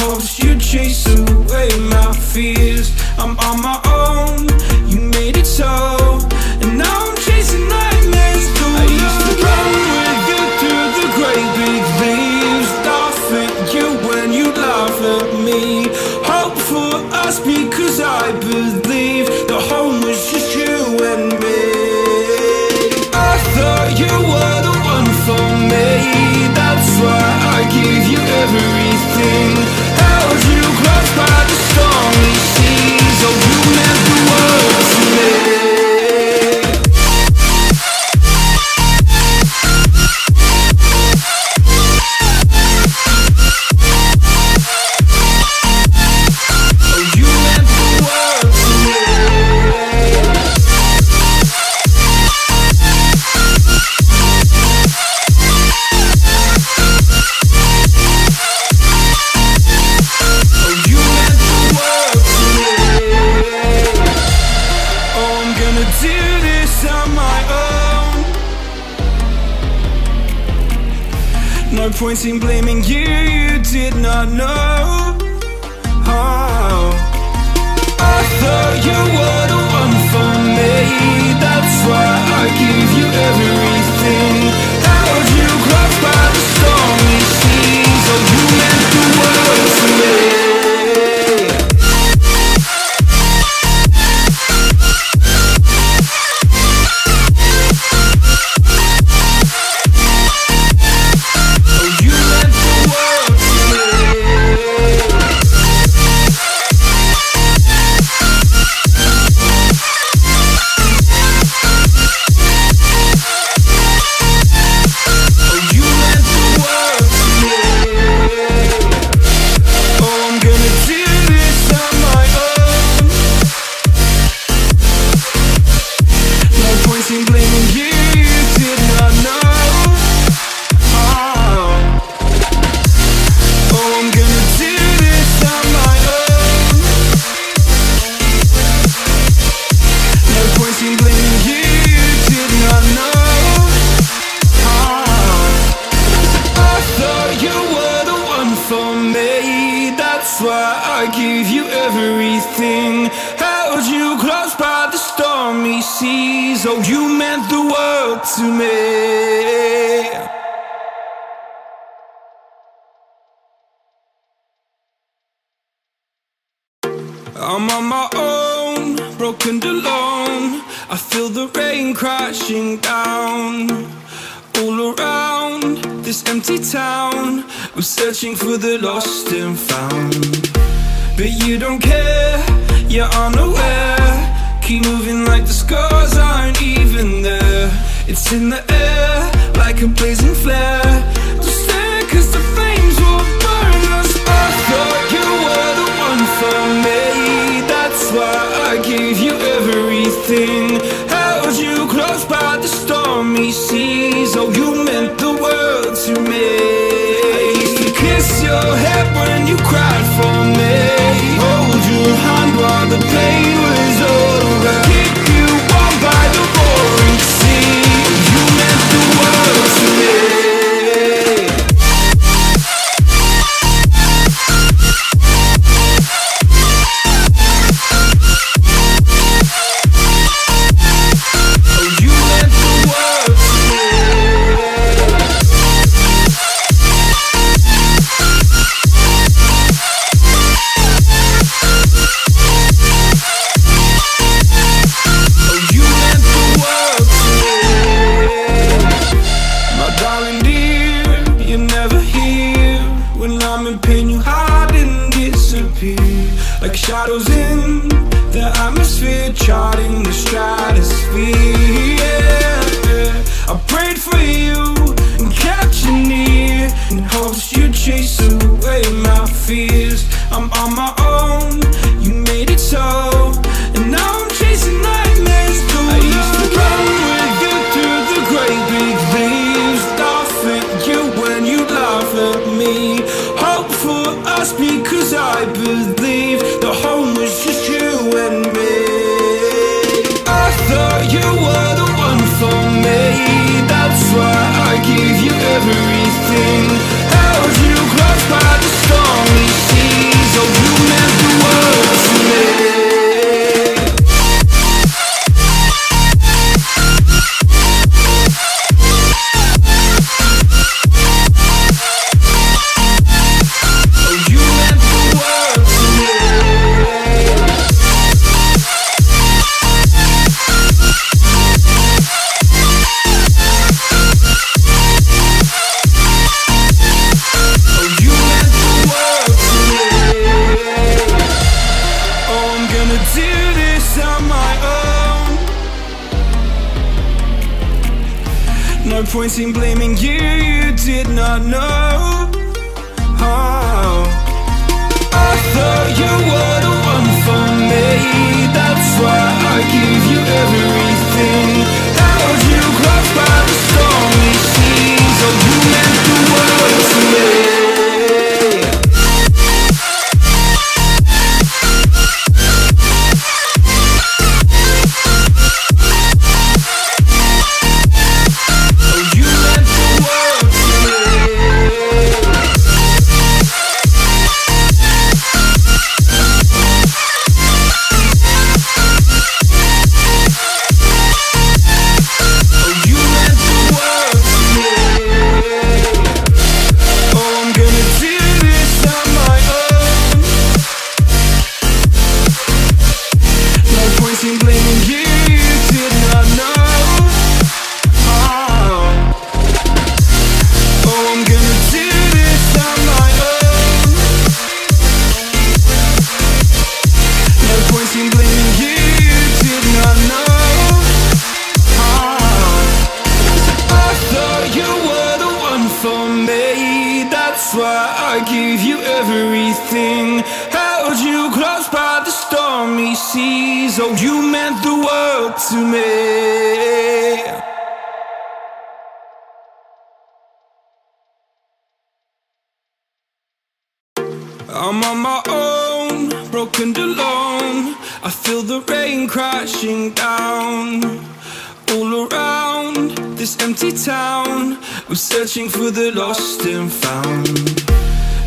hopes you'd chase own. No point in blaming you, you did not know. Oh. I thought you were Oh, you meant the world to me. I'm on my own, broken alone. I feel the rain crashing down all around this empty town. I'm searching for the lost and found. But you don't care, you're unaware. Keep moving like the scars aren't even there. It's in the air, like a blazing flare. Don't stare cause the flames will burn us. I thought you were the one for me. That's why I gave you everything. Held you close by the stormy seas. Oh, you meant the world to me. I used to kiss your head when you cried for me. Hold your hand while the pain atmosphere charting the stratosphere. everything. No point in blaming you, you did not know. Oh. I thought you were the one for me. That's why I you everything. You by the stormy seas you meant the world to me you everything. Held you close by the stormy seas. Oh, you meant the world to me. I'm on my own, broken alone. I feel the rain crashing down. All around this empty town I'm searching for the lost and found.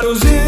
Shadows in